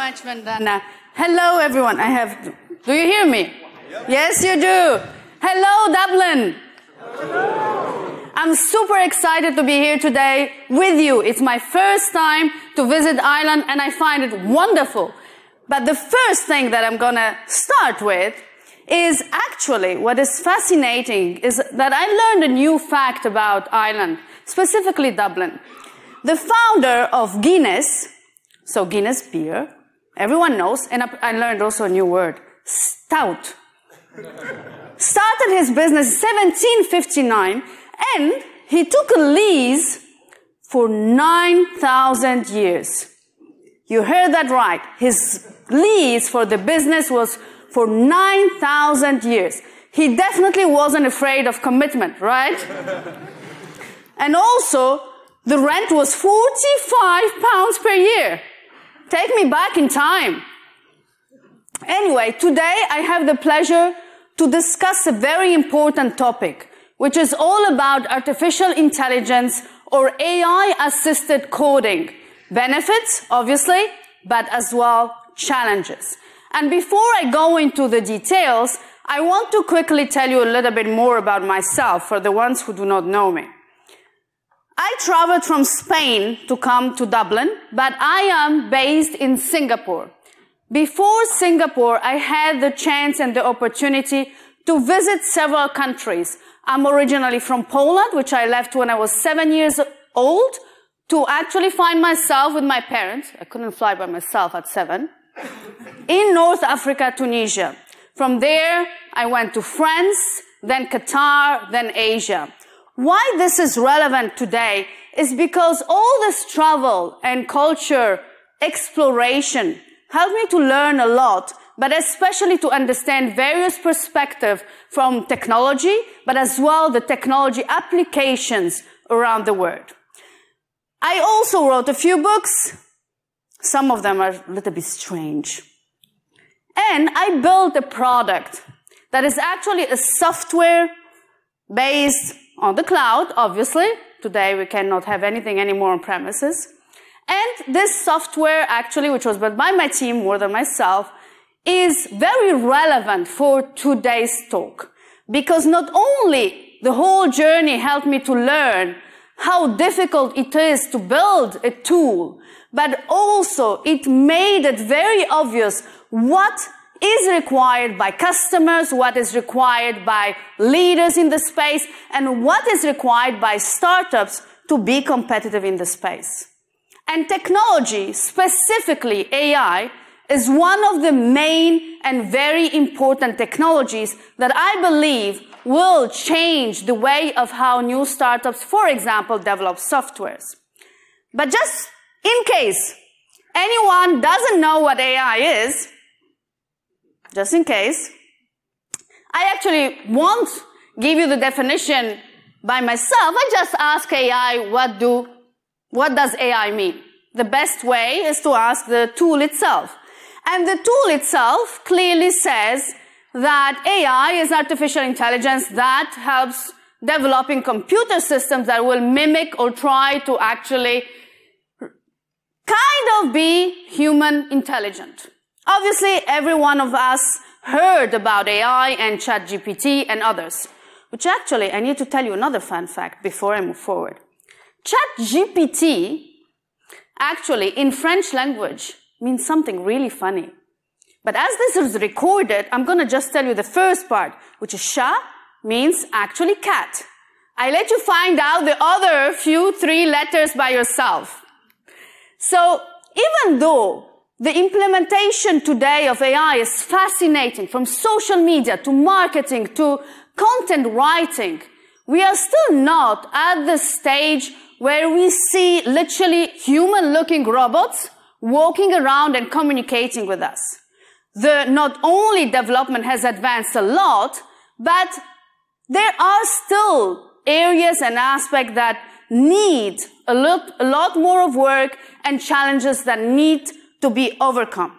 much, Vandana. Hello, everyone. I have. Do you hear me? Yes, you do. Hello, Dublin. I'm super excited to be here today with you. It's my first time to visit Ireland and I find it wonderful. But the first thing that I'm gonna start with is actually what is fascinating is that I learned a new fact about Ireland, specifically Dublin. The founder of Guinness, so Guinness beer, everyone knows, and I learned also a new word, stout. Started his business 1759 and he took a lease for 9,000 years. You heard that right. His lease for the business was for 9,000 years. He definitely wasn't afraid of commitment, right? and also, the rent was 45 pounds per year. Take me back in time. Anyway, today I have the pleasure to discuss a very important topic, which is all about artificial intelligence or AI assisted coding. Benefits, obviously, but as well challenges. And before I go into the details, I want to quickly tell you a little bit more about myself for the ones who do not know me. I traveled from Spain to come to Dublin, but I am based in Singapore. Before Singapore, I had the chance and the opportunity to visit several countries. I'm originally from Poland, which I left when I was seven years old to actually find myself with my parents. I couldn't fly by myself at seven in North Africa, Tunisia. From there, I went to France, then Qatar, then Asia. Why this is relevant today is because all this travel and culture exploration helped me to learn a lot, but especially to understand various perspectives from technology, but as well the technology applications around the world. I also wrote a few books. Some of them are a little bit strange. And I built a product that is actually a software based on the cloud, obviously. Today we cannot have anything anymore on premises. And this software actually, which was built by my team more than myself, is very relevant for today's talk. Because not only the whole journey helped me to learn how difficult it is to build a tool, but also it made it very obvious what is required by customers, what is required by leaders in the space, and what is required by startups to be competitive in the space. And technology, specifically AI, is one of the main and very important technologies that I believe will change the way of how new startups, for example, develop softwares. But just in case anyone doesn't know what AI is, just in case, I actually won't give you the definition by myself. I just ask AI what do, what does AI mean? The best way is to ask the tool itself. And the tool itself clearly says that AI is artificial intelligence that helps developing computer systems that will mimic or try to actually kind of be human intelligent. Obviously, every one of us heard about AI and ChatGPT and others. Which actually, I need to tell you another fun fact before I move forward. ChatGPT actually in French language means something really funny. But as this is recorded, I'm going to just tell you the first part, which is chat means actually cat. I let you find out the other few three letters by yourself. So even though the implementation today of AI is fascinating from social media to marketing to content writing, we are still not at the stage where we see literally human looking robots walking around and communicating with us. The not only development has advanced a lot, but there are still areas and aspects that need a lot, a lot more of work and challenges that need to be overcome.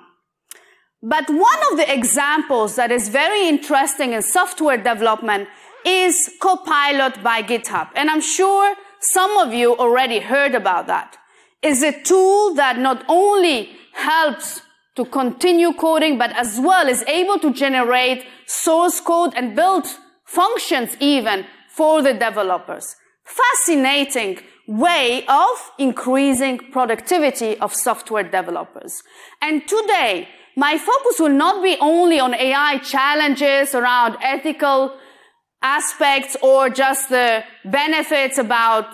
But one of the examples that is very interesting in software development is Copilot by GitHub. And I'm sure some of you already heard about that. Is a tool that not only helps to continue coding, but as well is able to generate source code and build functions even for the developers. Fascinating way of increasing productivity of software developers. And today, my focus will not be only on AI challenges around ethical aspects or just the benefits about,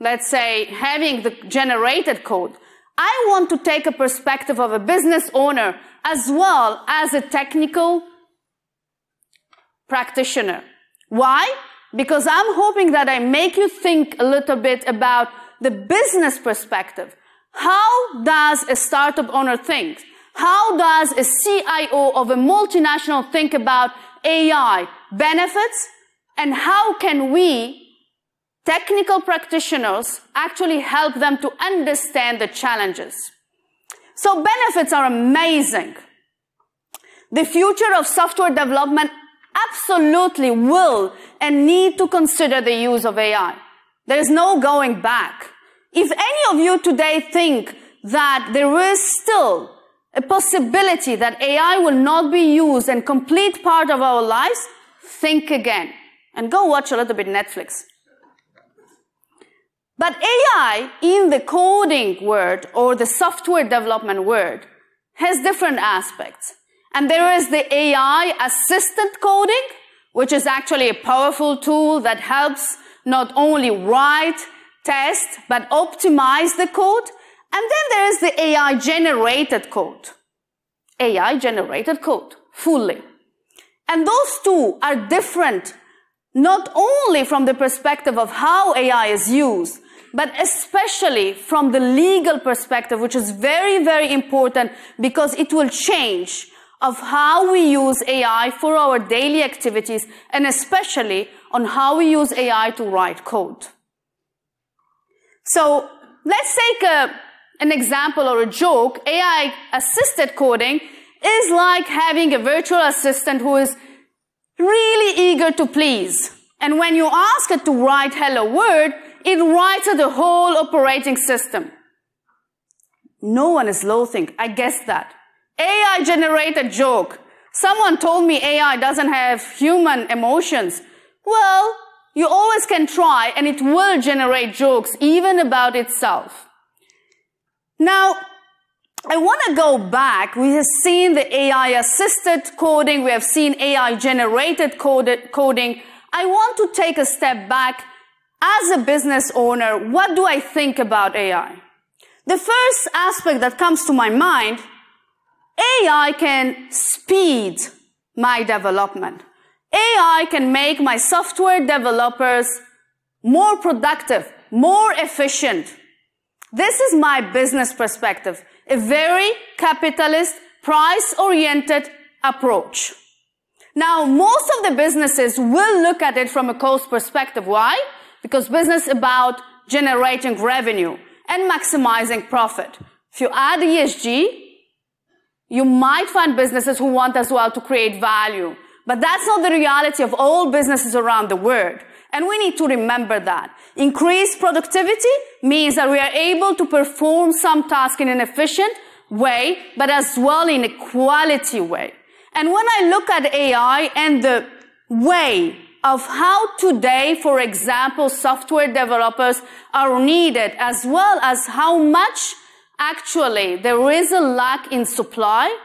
let's say, having the generated code. I want to take a perspective of a business owner as well as a technical practitioner. Why? Because I'm hoping that I make you think a little bit about the business perspective. How does a startup owner think? How does a CIO of a multinational think about AI benefits? And how can we, technical practitioners, actually help them to understand the challenges? So benefits are amazing. The future of software development absolutely will and need to consider the use of AI. There is no going back. If any of you today think that there is still a possibility that AI will not be used and complete part of our lives, think again and go watch a little bit Netflix. But AI in the coding word or the software development word has different aspects. And there is the AI assistant coding, which is actually a powerful tool that helps not only write, test, but optimize the code. And then there is the AI generated code. AI generated code, fully. And those two are different, not only from the perspective of how AI is used, but especially from the legal perspective, which is very, very important because it will change of how we use AI for our daily activities and especially on how we use AI to write code. So let's take a, an example or a joke. AI assisted coding is like having a virtual assistant who is really eager to please. And when you ask it to write hello world, it writes the whole operating system. No one is loathing. I guess that. AI generated joke. Someone told me AI doesn't have human emotions. Well, you always can try and it will generate jokes even about itself. Now, I want to go back. We have seen the AI assisted coding. We have seen AI generated coding. I want to take a step back as a business owner. What do I think about AI? The first aspect that comes to my mind AI can speed my development. AI can make my software developers more productive, more efficient. This is my business perspective, a very capitalist, price-oriented approach. Now, most of the businesses will look at it from a cost perspective. Why? Because business about generating revenue and maximizing profit. If you add ESG, you might find businesses who want as well to create value. But that's not the reality of all businesses around the world. And we need to remember that. Increased productivity means that we are able to perform some task in an efficient way, but as well in a quality way. And when I look at AI and the way of how today, for example, software developers are needed, as well as how much actually there is a lack in supply,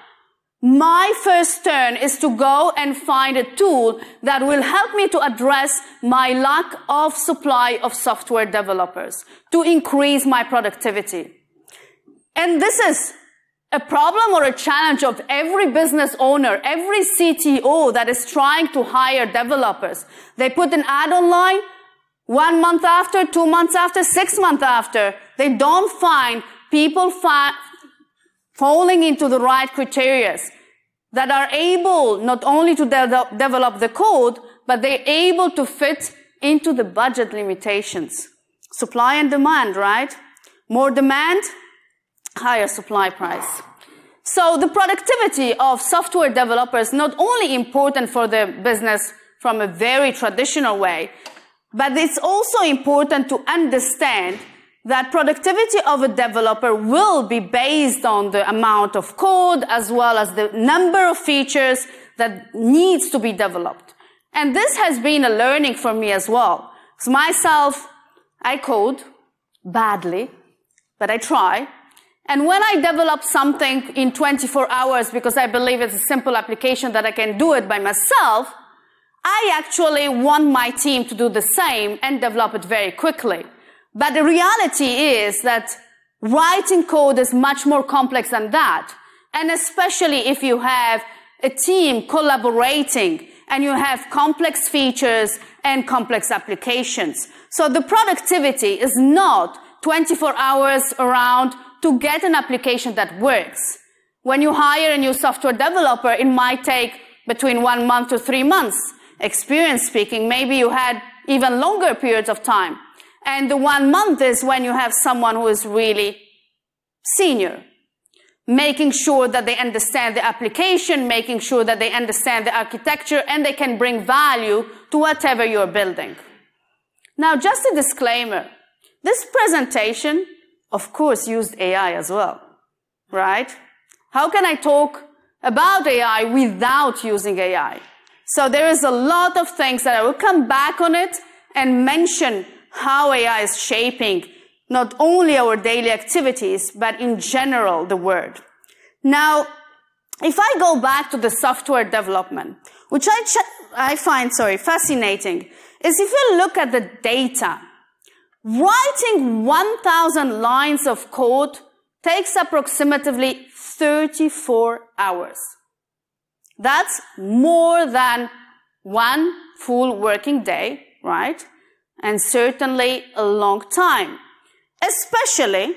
my first turn is to go and find a tool that will help me to address my lack of supply of software developers to increase my productivity. And this is a problem or a challenge of every business owner, every CTO that is trying to hire developers. They put an ad online, one month after, two months after, six months after, they don't find people fa- falling into the right criteria that are able not only to de- develop the code, but they're able to fit into the budget limitations. Supply and demand, right? More demand, higher supply price. So the productivity of software developers not only important for the business from a very traditional way, but it's also important to understand that productivity of a developer will be based on the amount of code as well as the number of features that needs to be developed. And this has been a learning for me as well. So myself, I code badly, but I try. And when I develop something in 24 hours because I believe it's a simple application that I can do it by myself, I actually want my team to do the same and develop it very quickly. But the reality is that writing code is much more complex than that. And especially if you have a team collaborating and you have complex features and complex applications. So the productivity is not 24 hours around to get an application that works. When you hire a new software developer, it might take between one month to three months. Experience speaking, maybe you had even longer periods of time. And the one month is when you have someone who is really senior, making sure that they understand the application, making sure that they understand the architecture, and they can bring value to whatever you're building. Now, just a disclaimer. This presentation, of course, used AI as well, right? How can I talk about AI without using AI? So there is a lot of things that I will come back on it and mention how AI is shaping not only our daily activities, but in general, the world. Now, if I go back to the software development, which I, I find, sorry, fascinating, is if you look at the data, writing 1,000 lines of code takes approximately 34 hours. That's more than one full working day, right? And certainly a long time. Especially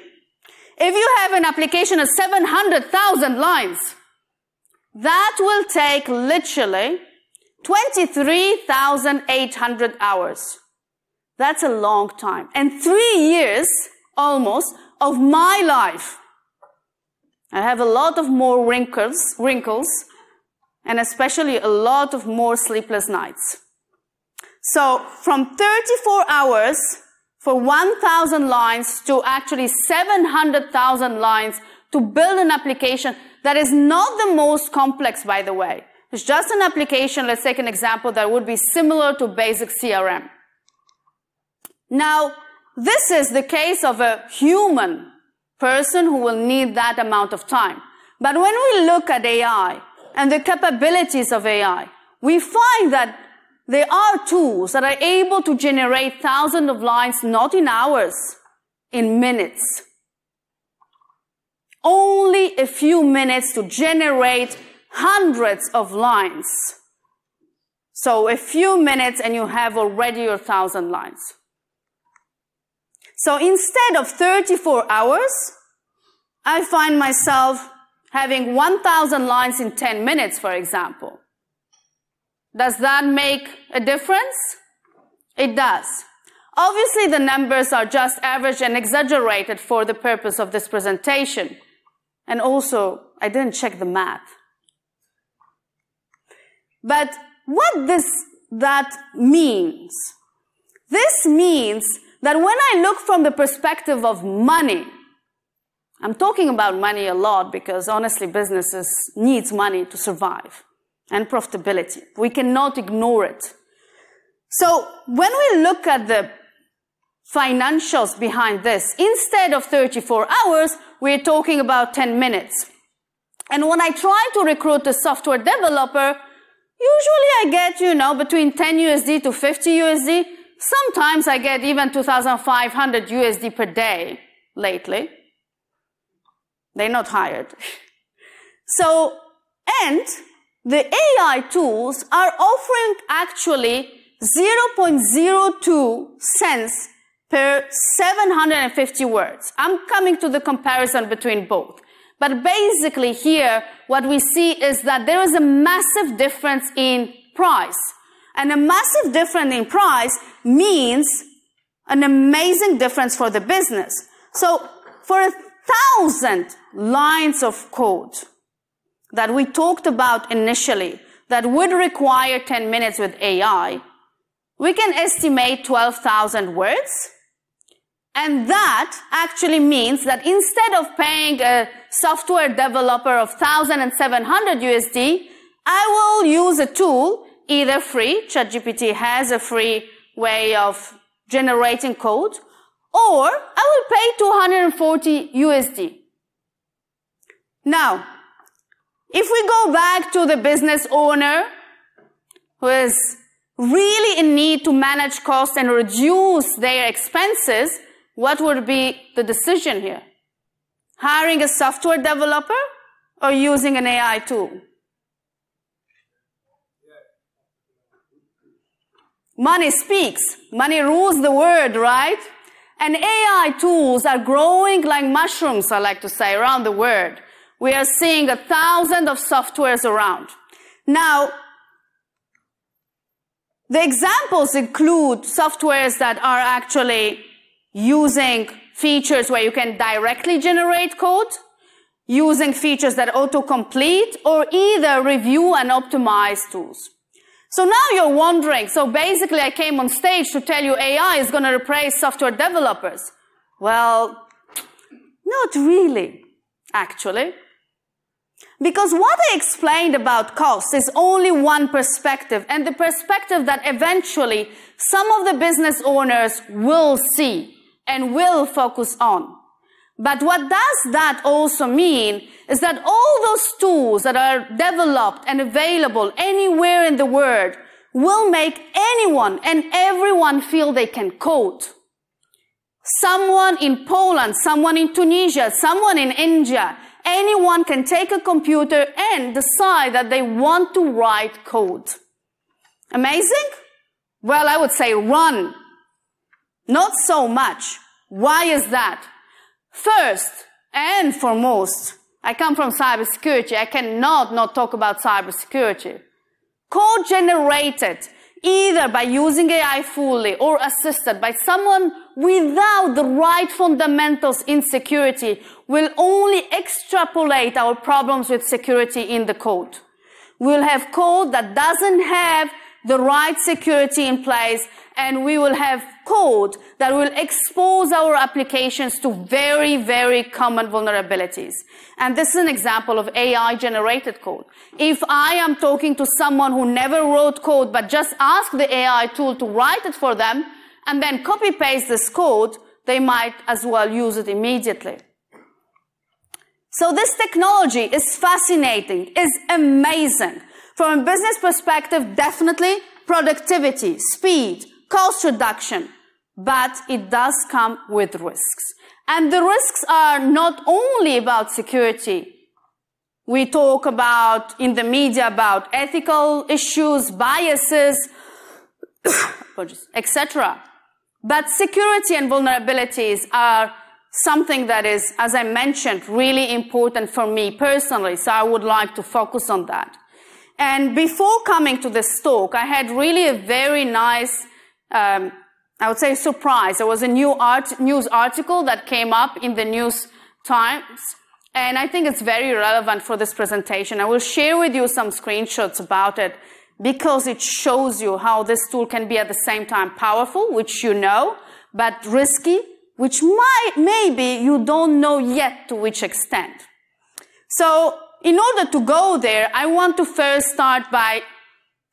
if you have an application of 700,000 lines. That will take literally 23,800 hours. That's a long time. And three years almost of my life. I have a lot of more wrinkles, wrinkles, and especially a lot of more sleepless nights. So from 34 hours for 1,000 lines to actually 700,000 lines to build an application that is not the most complex, by the way. It's just an application, let's take an example that would be similar to basic CRM. Now, this is the case of a human person who will need that amount of time. But when we look at AI and the capabilities of AI, we find that there are tools that are able to generate thousands of lines, not in hours, in minutes. Only a few minutes to generate hundreds of lines. So a few minutes and you have already your thousand lines. So instead of 34 hours, I find myself having 1,000 lines in 10 minutes, for example. Does that make a difference? It does. Obviously, the numbers are just average and exaggerated for the purpose of this presentation. And also, I didn't check the math. But what this, that means? This means that when I look from the perspective of money, I'm talking about money a lot because honestly, businesses needs money to survive and profitability. We cannot ignore it. So when we look at the financials behind this, instead of 34 hours, we're talking about 10 minutes. And when I try to recruit a software developer, usually I get, you know, between 10 USD to 50 USD. Sometimes I get even 2,500 USD per day lately. They're not hired. so, and the AI tools are offering actually 0.02 cents per 750 words. I'm coming to the comparison between both. But basically here, what we see is that there is a massive difference in price. And a massive difference in price means an amazing difference for the business. So for a thousand lines of code, that we talked about initially that would require 10 minutes with AI, we can estimate 12,000 words And that actually means that instead of paying a software developer of 1,700 USD, I will use a tool, either free, ChatGPT has a free way of generating code, or I will pay 240 USD. Now, if we go back to the business owner who is really in need to manage costs and reduce their expenses, what would be the decision here? Hiring a software developer or using an AI tool? Money speaks. Money rules the world, right? And AI tools are growing like mushrooms, I like to say, around the world. We are seeing a thousand of softwares around. Now, the examples include softwares that are actually using features where you can directly generate code, using features that autocomplete, or either review and optimize tools. So now you're wondering, so basically I came on stage to tell you AI is going to replace software developers. Well, not really, actually. Because what I explained about cost is only one perspective, and the perspective that eventually some of the business owners will see and will focus on. But what does that also mean is that all those tools that are developed and available anywhere in the world will make anyone and everyone feel they can code. Someone in Poland, someone in Tunisia, someone in India, anyone can take a computer and decide that they want to write code. Amazing? Well, I would say run. Not so much. Why is that? First and foremost, I come from cybersecurity. I cannot not talk about cybersecurity. Code generated either by using AI fully or assisted by someone without the right fundamentals in security will only extrapolate our problems with security in the code. We'll have code that doesn't have the right security in place and we will have code that will expose our applications to very, very common vulnerabilities. And this is an example of AI generated code. If I am talking to someone who never wrote code but just ask the AI tool to write it for them and then copy paste this code, they might as well use it immediately. So this technology is fascinating, is amazing. From a business perspective, definitely productivity, speed, cost reduction, but it does come with risks. And the risks are not only about security. We talk about in the media about ethical issues, biases, etc. But security and vulnerabilities are something that is, as I mentioned, really important for me personally. So I would like to focus on that. And before coming to this talk, I had really a very nice, um, I would say surprise. There was a new art, news article that came up in the news times. And I think it's very relevant for this presentation. I will share with you some screenshots about it because it shows you how this tool can be at the same time powerful, which you know, but risky, which might, maybe you don't know yet to which extent. So in order to go there, I want to first start by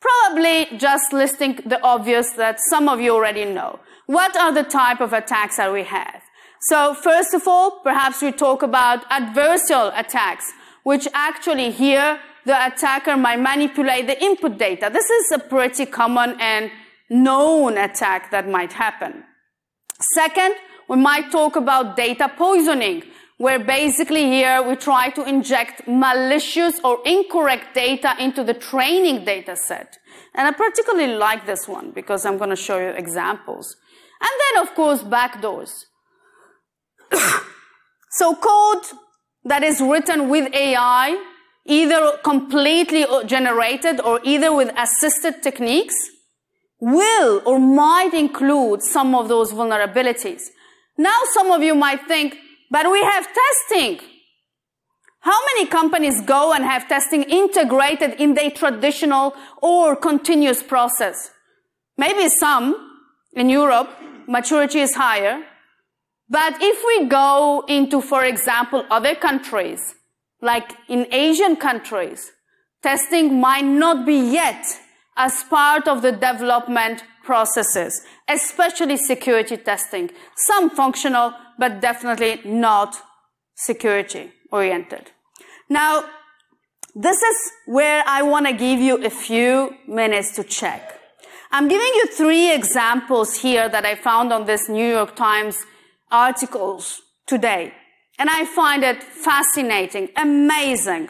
probably just listing the obvious that some of you already know. What are the type of attacks that we have? So first of all, perhaps we talk about adversarial attacks, which actually here the attacker might manipulate the input data. This is a pretty common and known attack that might happen. Second, we might talk about data poisoning, where basically here we try to inject malicious or incorrect data into the training data set. And I particularly like this one because I'm going to show you examples. And then, of course, backdoors. so code that is written with AI, either completely generated or either with assisted techniques, will or might include some of those vulnerabilities. Now some of you might think, but we have testing. How many companies go and have testing integrated in their traditional or continuous process? Maybe some in Europe, maturity is higher. But if we go into, for example, other countries, like in Asian countries, testing might not be yet as part of the development processes, especially security testing. Some functional, but definitely not security oriented. Now, this is where I want to give you a few minutes to check. I'm giving you three examples here that I found on this New York Times articles today. And I find it fascinating, amazing.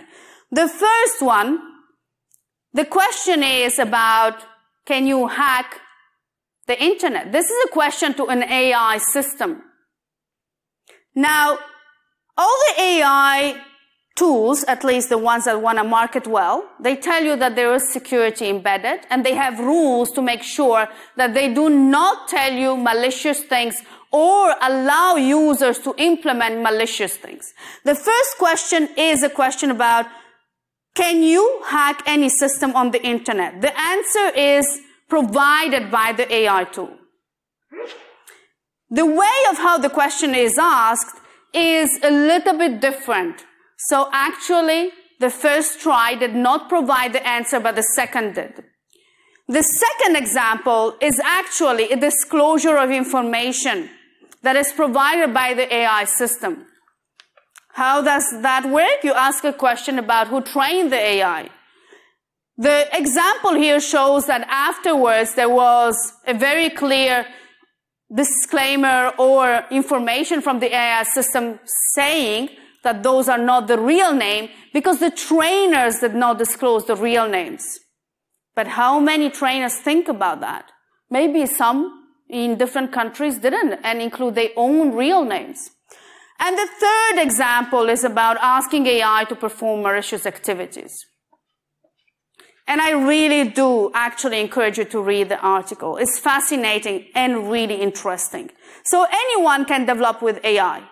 The first one, the question is about can you hack the internet? This is a question to an AI system. Now, all the AI tools, at least the ones that want to market well, they tell you that there is security embedded and they have rules to make sure that they do not tell you malicious things or allow users to implement malicious things. The first question is a question about can you hack any system on the internet? The answer is provided by the AI tool. The way of how the question is asked is a little bit different. So actually, the first try did not provide the answer, but the second did. The second example is actually a disclosure of information that is provided by the AI system. How does that work? You ask a question about who trained the AI. The example here shows that afterwards there was a very clear disclaimer or information from the AI system saying that those are not the real name because the trainers did not disclose the real names. But how many trainers think about that? Maybe some in different countries didn't and include their own real names. And the third example is about asking AI to perform malicious activities. And I really do actually encourage you to read the article. It's fascinating and really interesting. So anyone can develop with AI.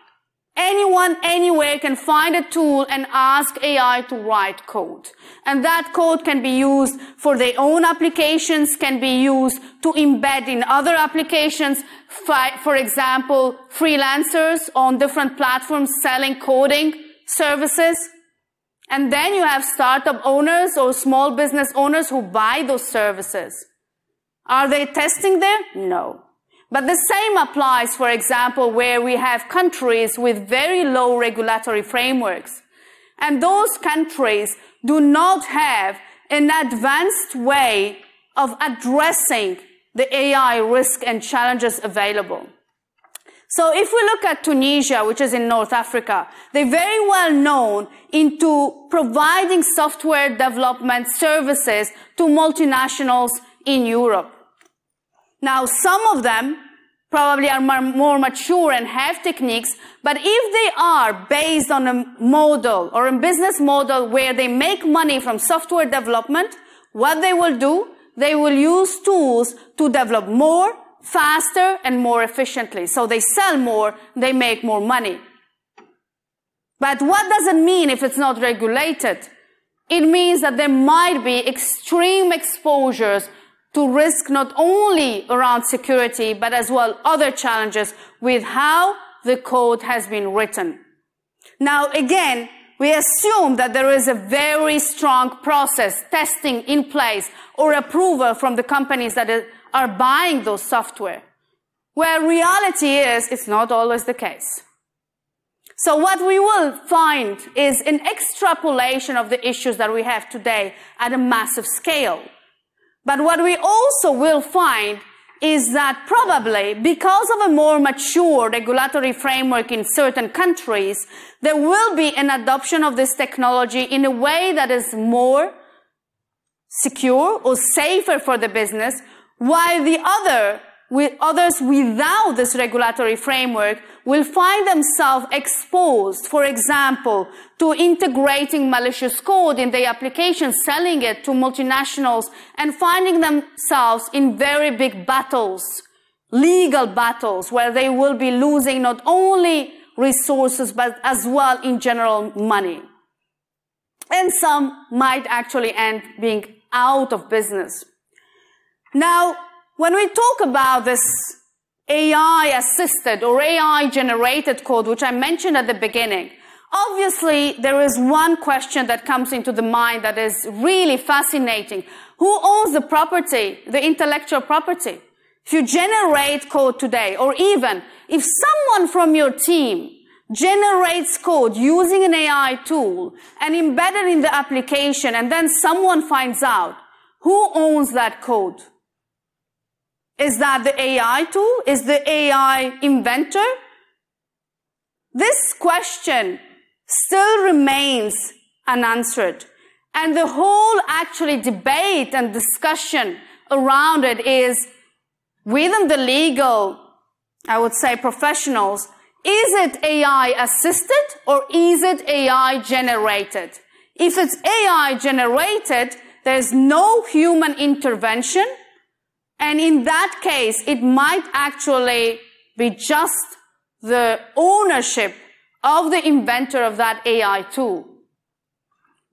Anyone, anywhere can find a tool and ask AI to write code. And that code can be used for their own applications, can be used to embed in other applications. For example, freelancers on different platforms selling coding services. And then you have startup owners or small business owners who buy those services. Are they testing there? No. But the same applies, for example, where we have countries with very low regulatory frameworks. And those countries do not have an advanced way of addressing the AI risk and challenges available. So if we look at Tunisia, which is in North Africa, they're very well known into providing software development services to multinationals in Europe. Now, some of them probably are more mature and have techniques, but if they are based on a model or a business model where they make money from software development, what they will do, they will use tools to develop more, faster, and more efficiently. So they sell more, they make more money. But what does it mean if it's not regulated? It means that there might be extreme exposures to risk not only around security, but as well other challenges with how the code has been written. Now, again, we assume that there is a very strong process, testing in place, or approval from the companies that are buying those software. Where reality is, it's not always the case. So what we will find is an extrapolation of the issues that we have today at a massive scale. But what we also will find is that probably because of a more mature regulatory framework in certain countries, there will be an adoption of this technology in a way that is more secure or safer for the business, while the other with others without this regulatory framework will find themselves exposed, for example, to integrating malicious code in their application, selling it to multinationals, and finding themselves in very big battles, legal battles, where they will be losing not only resources, but as well in general money. And some might actually end being out of business. Now, when we talk about this AI assisted or AI generated code, which I mentioned at the beginning, obviously there is one question that comes into the mind that is really fascinating. Who owns the property, the intellectual property? If you generate code today, or even if someone from your team generates code using an AI tool and embedded in the application, and then someone finds out who owns that code. Is that the AI tool? Is the AI inventor? This question still remains unanswered. And the whole actually debate and discussion around it is within the legal, I would say professionals, is it AI assisted or is it AI generated? If it's AI generated, there's no human intervention. And in that case, it might actually be just the ownership of the inventor of that AI tool.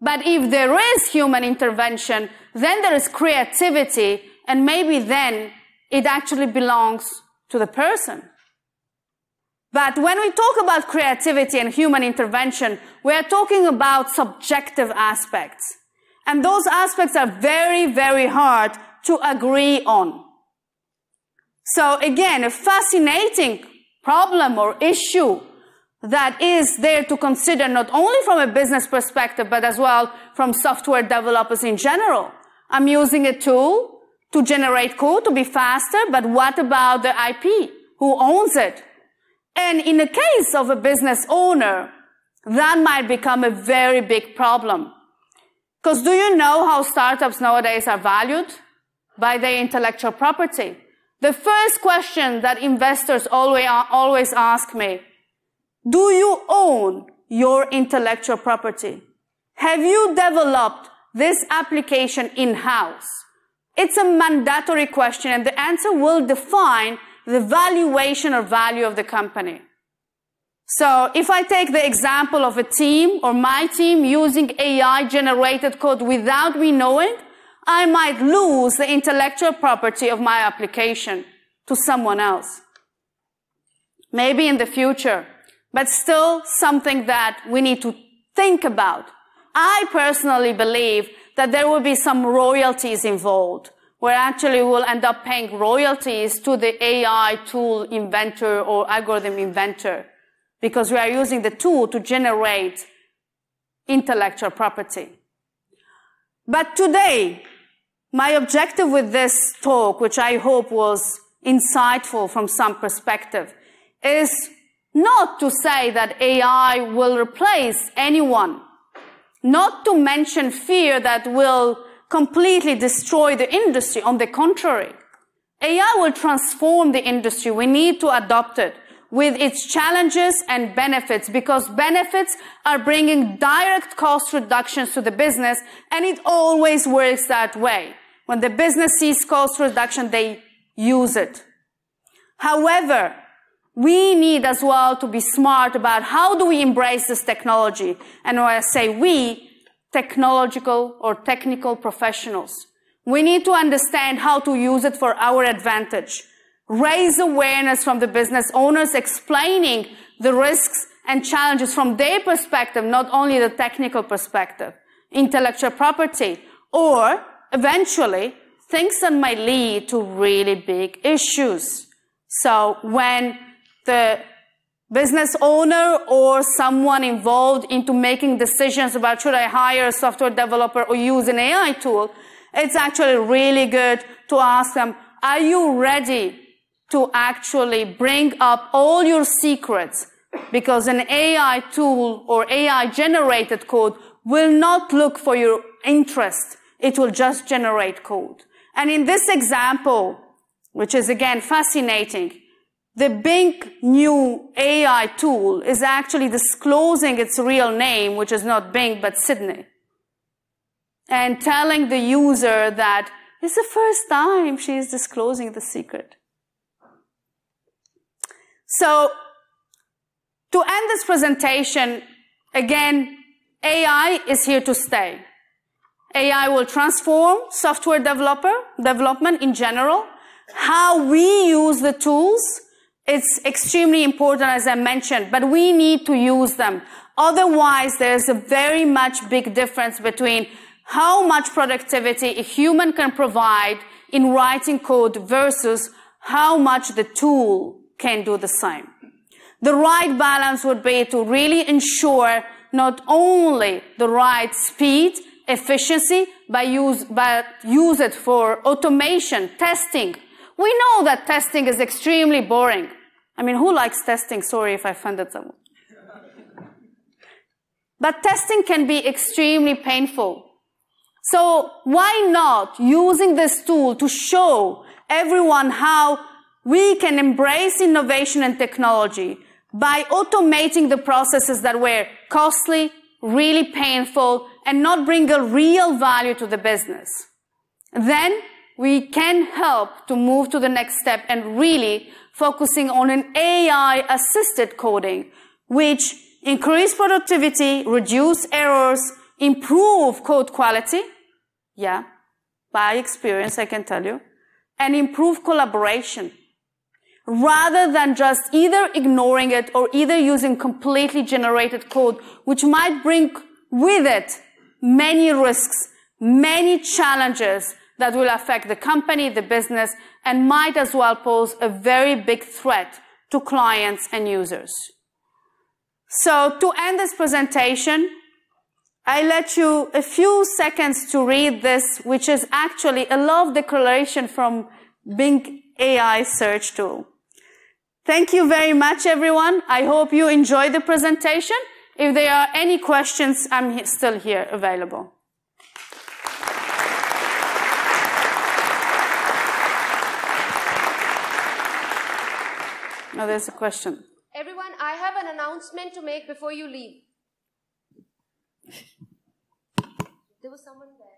But if there is human intervention, then there is creativity, and maybe then it actually belongs to the person. But when we talk about creativity and human intervention, we are talking about subjective aspects. And those aspects are very, very hard to agree on. So again, a fascinating problem or issue that is there to consider not only from a business perspective, but as well from software developers in general. I'm using a tool to generate code to be faster, but what about the IP? Who owns it? And in the case of a business owner, that might become a very big problem. Because do you know how startups nowadays are valued? By their intellectual property. The first question that investors always, uh, always ask me, do you own your intellectual property? Have you developed this application in-house? It's a mandatory question and the answer will define the valuation or value of the company. So if I take the example of a team or my team using AI generated code without me knowing, I might lose the intellectual property of my application to someone else. Maybe in the future, but still something that we need to think about. I personally believe that there will be some royalties involved where actually we'll end up paying royalties to the AI tool inventor or algorithm inventor because we are using the tool to generate intellectual property. But today, my objective with this talk, which I hope was insightful from some perspective, is not to say that AI will replace anyone. Not to mention fear that will completely destroy the industry. On the contrary, AI will transform the industry. We need to adopt it with its challenges and benefits because benefits are bringing direct cost reductions to the business and it always works that way. When the business sees cost reduction, they use it. However, we need as well to be smart about how do we embrace this technology. And when I say we, technological or technical professionals. We need to understand how to use it for our advantage. Raise awareness from the business owners explaining the risks and challenges from their perspective, not only the technical perspective, intellectual property, or eventually things that might lead to really big issues. So when the business owner or someone involved into making decisions about should I hire a software developer or use an AI tool, it's actually really good to ask them, are you ready to actually bring up all your secrets? Because an AI tool or AI generated code will not look for your interest. It will just generate code. And in this example, which is again fascinating, the Bing new AI tool is actually disclosing its real name, which is not Bing, but Sydney. And telling the user that it's the first time she is disclosing the secret. So, to end this presentation, again, AI is here to stay. AI will transform software developer, development in general, how we use the tools, It's extremely important, as I mentioned, but we need to use them. Otherwise, there's a very much big difference between how much productivity a human can provide in writing code versus how much the tool can do the same. The right balance would be to really ensure not only the right speed, efficiency, by use, but use it for automation, testing. We know that testing is extremely boring. I mean, who likes testing? Sorry if I offended someone. but testing can be extremely painful. So why not using this tool to show everyone how we can embrace innovation and technology by automating the processes that were costly, really painful, and not bring a real value to the business. Then we can help to move to the next step and really focusing on an AI assisted coding, which increase productivity, reduce errors, improve code quality. Yeah. By experience, I can tell you. And improve collaboration rather than just either ignoring it or either using completely generated code, which might bring with it many risks, many challenges that will affect the company, the business, and might as well pose a very big threat to clients and users. So to end this presentation, I let you a few seconds to read this, which is actually a love declaration from Bing AI search tool. Thank you very much, everyone. I hope you enjoyed the presentation. If there are any questions, I'm still here available. Now there's a question. Everyone, I have an announcement to make before you leave. there was someone there.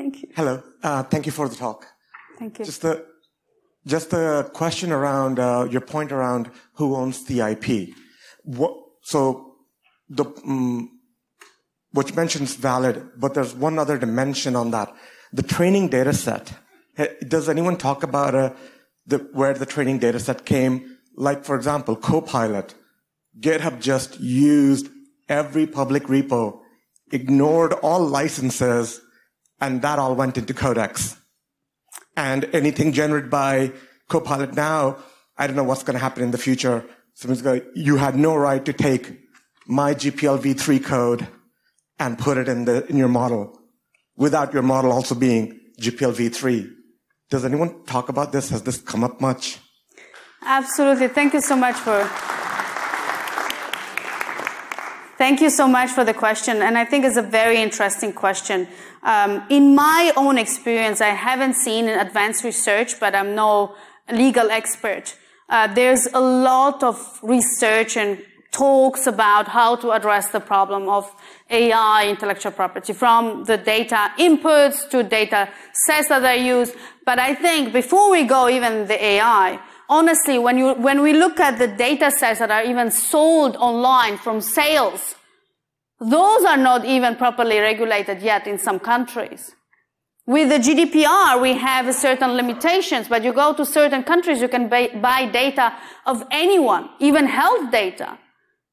Thank you. Hello. Uh, thank you for the talk. Thank you. Just a, just a question around uh, your point around who owns the IP. What, so the um, what you mentioned is valid, but there's one other dimension on that. The training data set. Does anyone talk about uh, the, where the training data set came? Like, for example, Copilot. GitHub just used every public repo, ignored all licenses, and that all went into Codex. And anything generated by Copilot now, I don't know what's going to happen in the future. Someone's going, you had no right to take my GPL v3 code and put it in the, in your model without your model also being GPL v3. Does anyone talk about this? Has this come up much? Absolutely. Thank you so much for Thank you so much for the question. And I think it's a very interesting question. Um, in my own experience, I haven't seen in advanced research, but I'm no legal expert. Uh, there's a lot of research and talks about how to address the problem of AI intellectual property from the data inputs to data sets that are used. But I think before we go even the AI, honestly, when, you, when we look at the data sets that are even sold online from sales, those are not even properly regulated yet in some countries. With the GDPR, we have certain limitations, but you go to certain countries, you can buy data of anyone, even health data.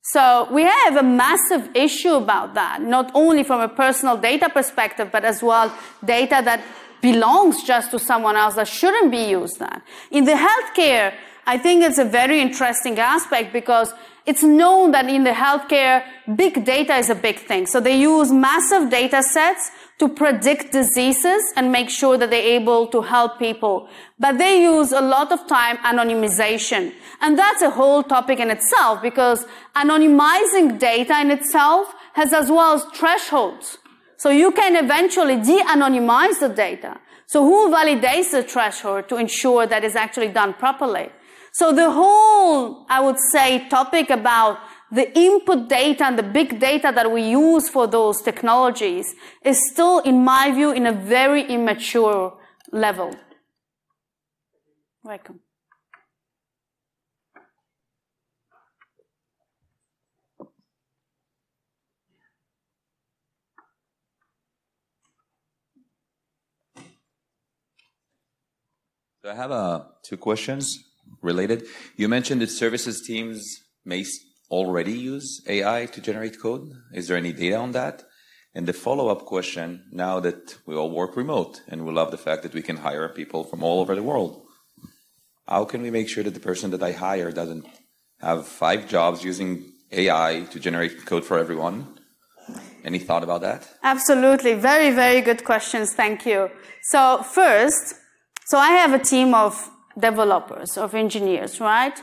So we have a massive issue about that, not only from a personal data perspective, but as well data that belongs just to someone else that shouldn't be used that. In the healthcare, I think it's a very interesting aspect because it's known that in the healthcare, big data is a big thing. So they use massive data sets to predict diseases and make sure that they're able to help people. But they use a lot of time anonymization. And that's a whole topic in itself because anonymizing data in itself has as well as thresholds. So you can eventually de-anonymize the data. So who validates the threshold to ensure that it's actually done properly? So the whole, I would say, topic about the input data and the big data that we use for those technologies is still, in my view, in a very immature level. Welcome. So I have uh, two questions related. You mentioned that services teams may already use AI to generate code. Is there any data on that? And the follow-up question, now that we all work remote and we love the fact that we can hire people from all over the world, how can we make sure that the person that I hire doesn't have five jobs using AI to generate code for everyone? Any thought about that? Absolutely. Very, very good questions. Thank you. So first, so I have a team of developers, of engineers, right?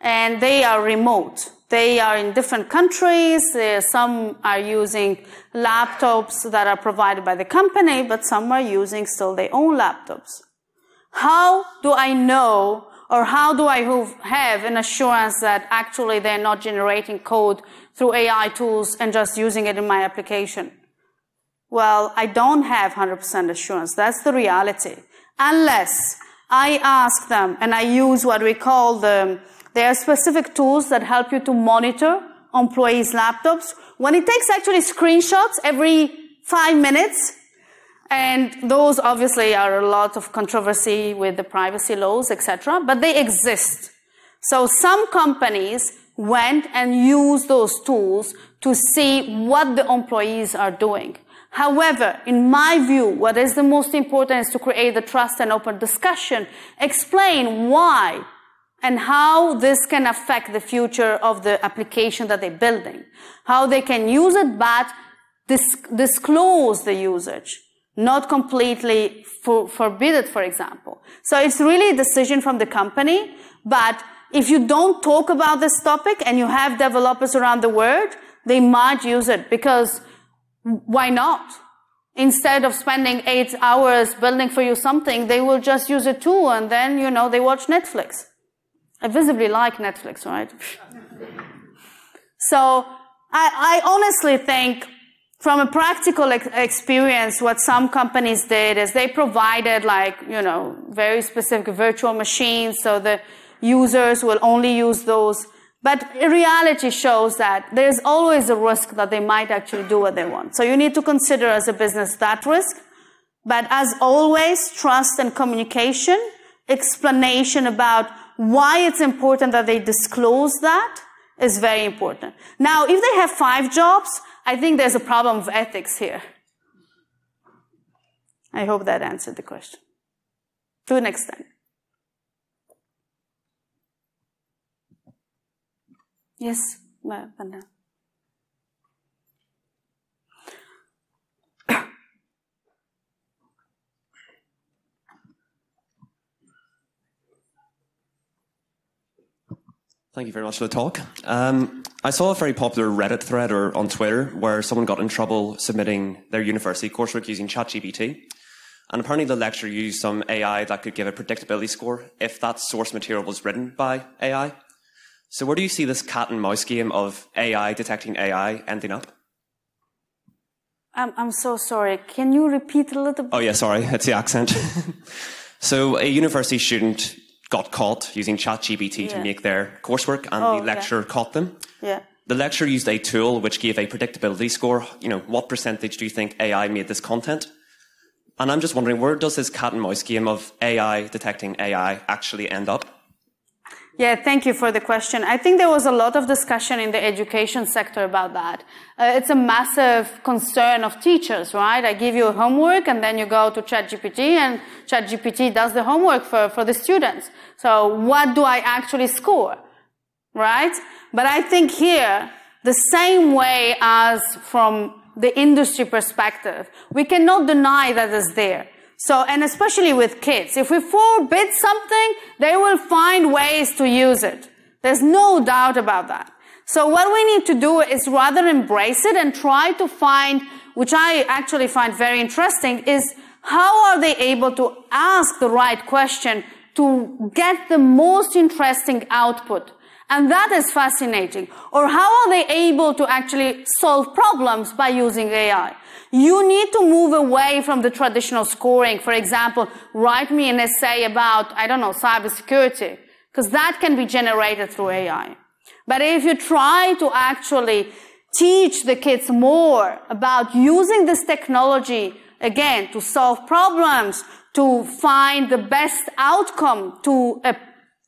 And they are remote. They are in different countries. Uh, some are using laptops that are provided by the company, but some are using still their own laptops. How do I know or how do I have an assurance that actually they're not generating code through AI tools and just using it in my application? Well, I don't have 100% assurance. That's the reality. Unless I ask them and I use what we call the there are specific tools that help you to monitor employees' laptops. When it takes actually screenshots every five minutes, and those obviously are a lot of controversy with the privacy laws, etc., but they exist. So some companies went and used those tools to see what the employees are doing. However, in my view, what is the most important is to create the trust and open discussion, explain why and how this can affect the future of the application that they're building, how they can use it, but dis- disclose the usage, not completely for- forbid it, for example. So it's really a decision from the company, but if you don't talk about this topic and you have developers around the world, they might use it because why not? Instead of spending eight hours building for you something, they will just use a tool and then, you know, they watch Netflix. I visibly like Netflix, right? so I, I, honestly think from a practical ex- experience, what some companies did is they provided like, you know, very specific virtual machines so the users will only use those. But reality shows that there's always a risk that they might actually do what they want. So you need to consider as a business that risk. But as always, trust and communication, explanation about why it's important that they disclose that is very important. Now, if they have five jobs, I think there's a problem of ethics here. I hope that answered the question to an extent. Yes, Vanda. Thank you very much for the talk. Um, I saw a very popular Reddit thread or on Twitter where someone got in trouble submitting their university coursework using ChatGPT. And apparently the lecturer used some AI that could give a predictability score if that source material was written by AI. So where do you see this cat and mouse game of AI detecting AI ending up? I'm, I'm so sorry. Can you repeat a little bit? Oh yeah, sorry. It's the accent. so a university student got caught using ChatGPT yeah. to make their coursework, and oh, the lecturer caught them. Yeah. The lecturer used a tool which gave a predictability score. You know, what percentage do you think AI made this content? And I'm just wondering, where does this cat and mouse game of AI detecting AI actually end up? Yeah, thank you for the question. I think there was a lot of discussion in the education sector about that. Uh, it's a massive concern of teachers, right? I give you homework and then you go to ChatGPT and ChatGPT does the homework for, for the students. So what do I actually score? Right? But I think here, the same way as from the industry perspective, we cannot deny that it's there. So, and especially with kids, if we forbid something, they will find ways to use it. There's no doubt about that. So what we need to do is rather embrace it and try to find, which I actually find very interesting, is how are they able to ask the right question to get the most interesting output? And that is fascinating. Or how are they able to actually solve problems by using AI? You need to move away from the traditional scoring. For example, write me an essay about, I don't know, cybersecurity, because that can be generated through AI. But if you try to actually teach the kids more about using this technology again, to solve problems, to find the best outcome to a,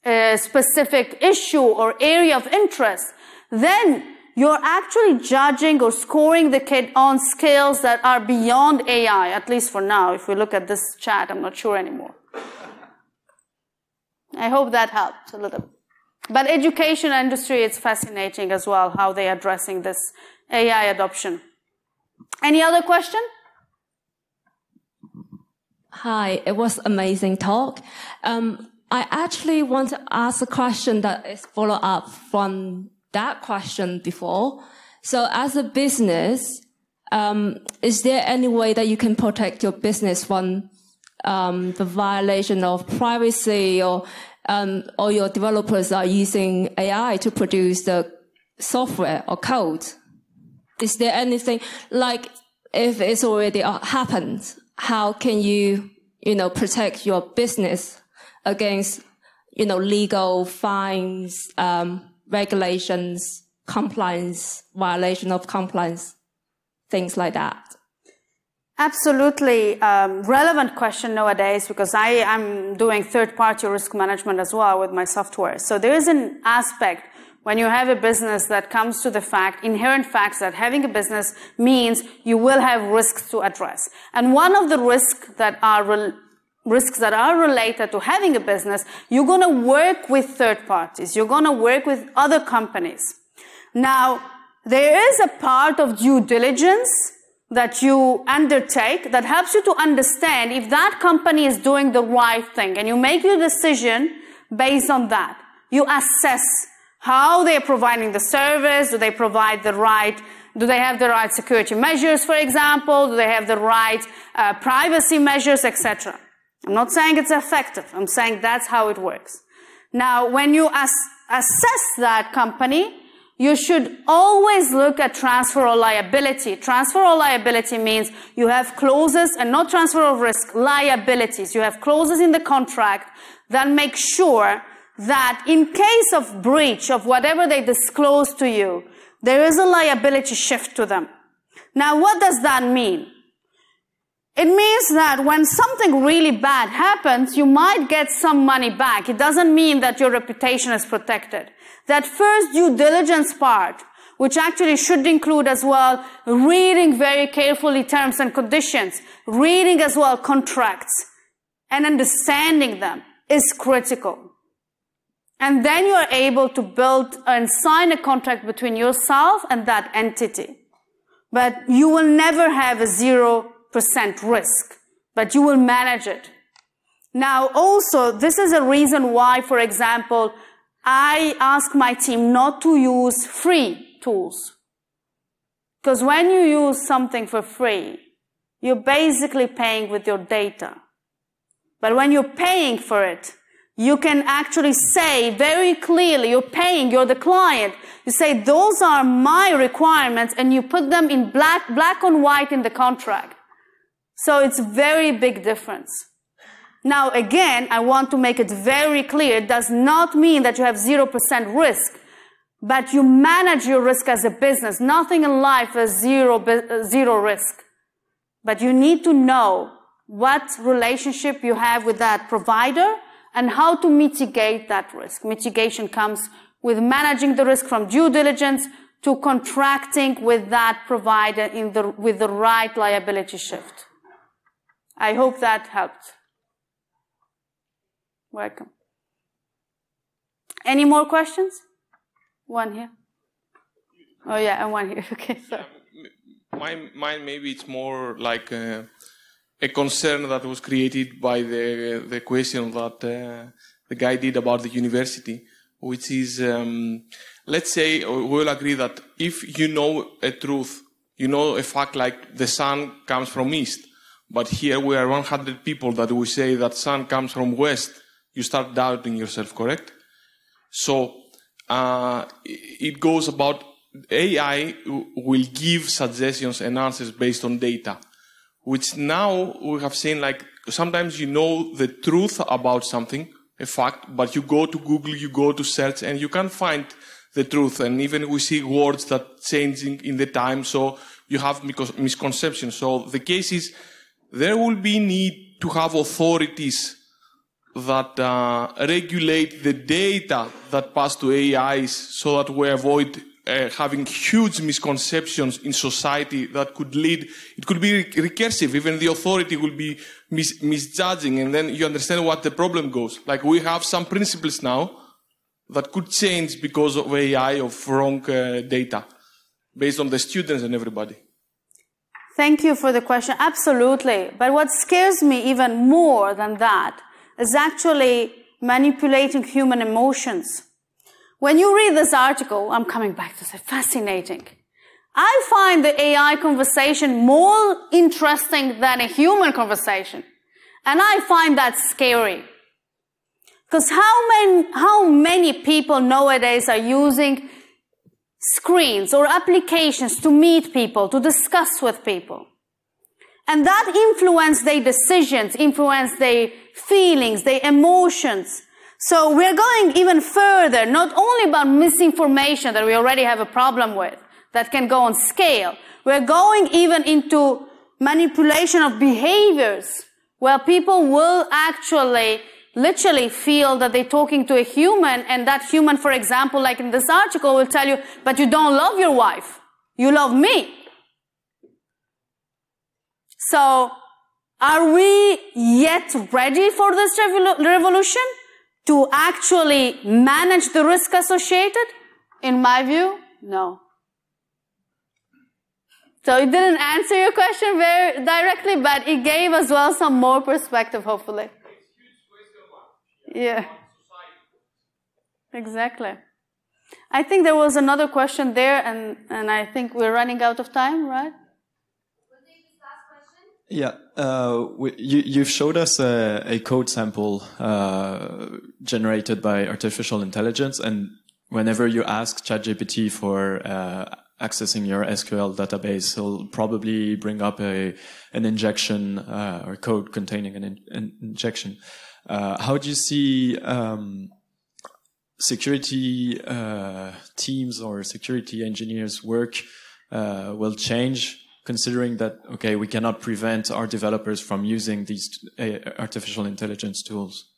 a specific issue or area of interest, then you're actually judging or scoring the kid on skills that are beyond AI, at least for now. If we look at this chat, I'm not sure anymore. I hope that helped a little. But education industry, it's fascinating as well how they're addressing this AI adoption. Any other question? Hi, it was amazing talk. Um, I actually want to ask a question that is follow up from that question before. So as a business, um, is there any way that you can protect your business from um, the violation of privacy or um, or your developers are using AI to produce the software or code? Is there anything like if it's already happened? How can you, you know, protect your business against, you know, legal fines, um, regulations, compliance, violation of compliance, things like that? Absolutely um, relevant question nowadays because I am doing third party risk management as well with my software. So there is an aspect when you have a business that comes to the fact, inherent facts that having a business means you will have risks to address. And one of the risks that are risks that are related to having a business, you're going to work with third parties. You're going to work with other companies. Now, there is a part of due diligence that you undertake that helps you to understand if that company is doing the right thing and you make your decision based on that. You assess how they're providing the service. Do they provide the right, do they have the right security measures, for example? Do they have the right uh, privacy measures, etc.? I'm not saying it's effective. I'm saying that's how it works. Now, when you as assess that company, you should always look at transfer of liability. Transfer of liability means you have clauses and not transfer of risk, liabilities. You have clauses in the contract that make sure that in case of breach of whatever they disclose to you, there is a liability shift to them. Now, what does that mean? It means that when something really bad happens, you might get some money back. It doesn't mean that your reputation is protected. That first due diligence part, which actually should include as well reading very carefully terms and conditions, reading as well contracts, and understanding them is critical. And then you are able to build and sign a contract between yourself and that entity. But you will never have a 0% risk, but you will manage it. Now, also, this is a reason why, for example, I ask my team not to use free tools. Because when you use something for free, you're basically paying with your data. But when you're paying for it, you can actually say very clearly, you're paying, you're the client. You say, those are my requirements, and you put them in black, black on white in the contract. So it's very big difference. Now, again, I want to make it very clear. It does not mean that you have 0% risk, but you manage your risk as a business. Nothing in life is zero, uh, zero risk. But you need to know what relationship you have with that provider and how to mitigate that risk. Mitigation comes with managing the risk from due diligence to contracting with that provider in the, with the right liability shift. I hope that helped. Welcome. Any more questions? One here. Oh yeah, and one here. Okay, so. Mine, mine maybe it's more like uh, a concern that was created by the, the question that uh, the guy did about the university, which is, um, let's say we'll agree that if you know a truth, you know a fact like the sun comes from east, but here we are 100 people that we say that sun comes from west, you start doubting yourself, correct? So uh, it goes about AI will give suggestions and answers based on data which now we have seen like sometimes you know the truth about something, a fact, but you go to Google, you go to search, and you can't find the truth. And even we see words that changing in the time, so you have misconceptions. So the case is there will be need to have authorities that uh, regulate the data that pass to AIs so that we avoid uh, having huge misconceptions in society that could lead, it could be recursive. Even the authority will be mis- misjudging and then you understand what the problem goes. Like we have some principles now that could change because of AI of wrong uh, data based on the students and everybody. Thank you for the question. Absolutely. But what scares me even more than that is actually manipulating human emotions. When you read this article, I'm coming back to say fascinating. I find the AI conversation more interesting than a human conversation. And I find that scary. Because how many, how many people nowadays are using screens or applications to meet people, to discuss with people? And that influence their decisions, influence their feelings, their emotions. So we're going even further, not only about misinformation that we already have a problem with, that can go on scale. We're going even into manipulation of behaviors where people will actually literally feel that they're talking to a human and that human, for example, like in this article will tell you, but you don't love your wife. You love me. So are we yet ready for this revolution to actually manage the risk associated? In my view, no. So it didn't answer your question very directly, but it gave as well some more perspective, hopefully. Yeah. Exactly. I think there was another question there, and, and I think we're running out of time, right? Yeah, uh, we, you, you've showed us a, a code sample uh, generated by artificial intelligence, and whenever you ask ChatGPT for uh, accessing your SQL database, he'll probably bring up a an injection uh, or code containing an, in, an injection. Uh, how do you see um, security uh, teams or security engineers' work will change considering that okay we cannot prevent our developers from using these uh, artificial intelligence tools?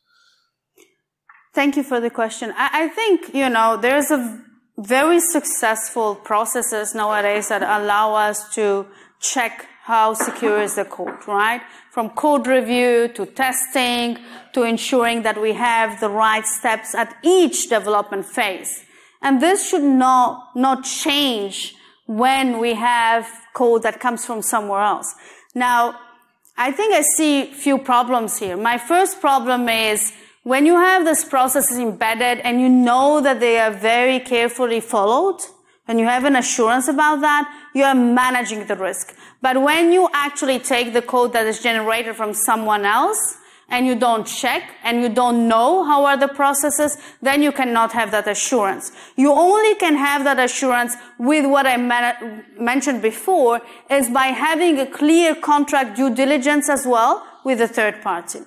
Thank you for the question. I, I, think you know there's a very successful processes nowadays that allow us to check how secure is the code right from code review to testing to ensuring that we have the right steps at each development phase and this should not not change when we have code that comes from somewhere else. Now, I think I see a few problems here. My first problem is when you have this processes embedded and you know that they are very carefully followed, and you have an assurance about that, you are managing the risk. But when you actually take the code that is generated from someone else and you don't check and you don't know how are the processes, then you cannot have that assurance. You only can have that assurance with what I mentioned before is by having a clear contract due diligence as well with the third party.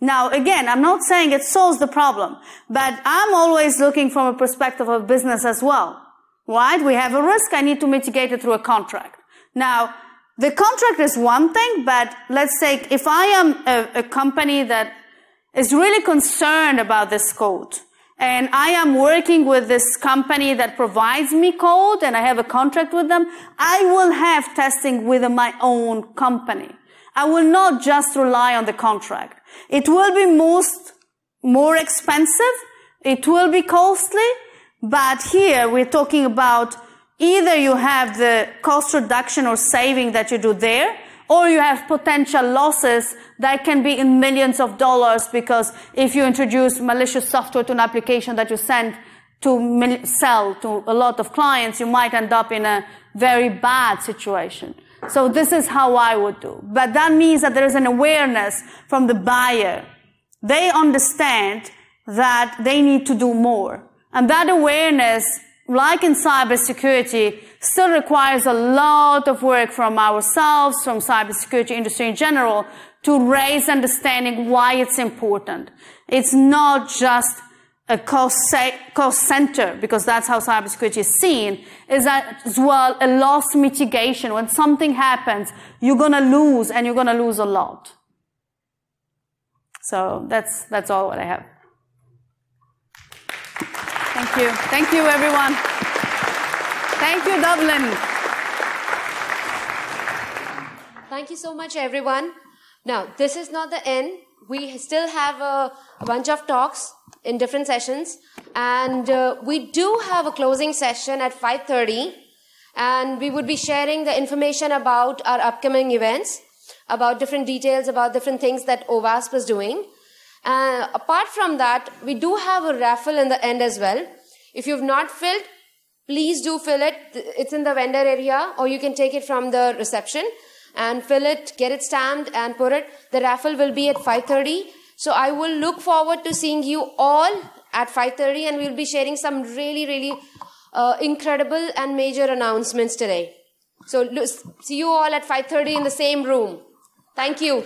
Now, again, I'm not saying it solves the problem, but I'm always looking from a perspective of business as well. Right? We have a risk. I need to mitigate it through a contract. Now, the contract is one thing, but let's say if I am a, a company that is really concerned about this code, and I am working with this company that provides me code and I have a contract with them, I will have testing with my own company. I will not just rely on the contract. It will be most more expensive. It will be costly. But here we're talking about Either you have the cost reduction or saving that you do there, or you have potential losses that can be in millions of dollars because if you introduce malicious software to an application that you send to sell to a lot of clients, you might end up in a very bad situation. So this is how I would do. But that means that there is an awareness from the buyer. They understand that they need to do more. And that awareness like in cybersecurity, still requires a lot of work from ourselves, from cybersecurity industry in general, to raise understanding why it's important. It's not just a cost, center, because that's how cybersecurity is seen, is as well a loss mitigation. When something happens, you're gonna lose and you're gonna lose a lot. So that's, that's all what I have. Thank you. Thank you, everyone. Thank you, Dublin. Thank you so much, everyone. Now, this is not the end. We still have a, bunch of talks in different sessions, and uh, we do have a closing session at 5:30, and we would be sharing the information about our upcoming events, about different details, about different things that OWASP is doing. Uh, apart from that, we do have a raffle in the end as well. If you've not filled, please do fill it. It's in the vendor area, or you can take it from the reception and fill it, get it stamped and put it. The raffle will be at 5.30. So I will look forward to seeing you all at 5.30 and we'll be sharing some really, really uh, incredible and major announcements today. So see you all at 5.30 in the same room. Thank you.